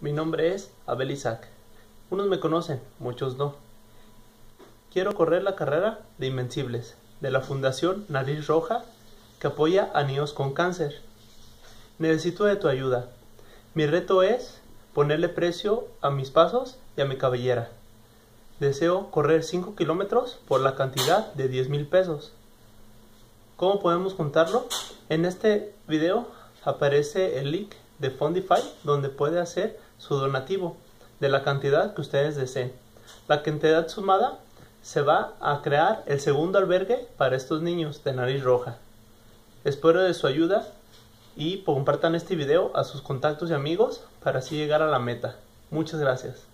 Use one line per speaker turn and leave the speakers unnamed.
Mi nombre es Abel Isaac. Unos me conocen, muchos no. Quiero correr la carrera de Invencibles de la Fundación Nariz Roja que apoya a niños con cáncer. Necesito de tu ayuda. Mi reto es ponerle precio a mis pasos y a mi cabellera. Deseo correr 5 kilómetros por la cantidad de 10 mil pesos. ¿Cómo podemos juntarlo? En este video aparece el link de Fundify donde puede hacer su donativo de la cantidad que ustedes deseen. La cantidad sumada se va a crear el segundo albergue para estos niños de nariz roja. Espero de su ayuda y compartan este video a sus contactos y amigos para así llegar a la meta. Muchas gracias.